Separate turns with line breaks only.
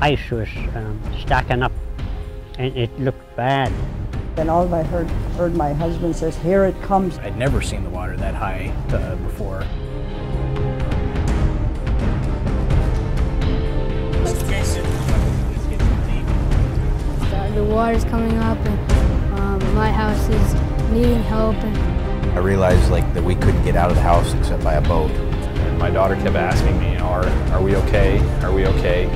ice was um, stacking up and it looked bad.
And all I heard, heard my husband says, here it comes.
I'd never seen the water that high uh, before.
The water's coming up and um, my house is needing help. And
I realized like that we couldn't get out of the house except by a boat.
And my daughter kept asking me, are, are we okay? Are we okay?